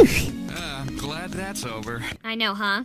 Whew. Uh, I'm glad that's over. I know, huh?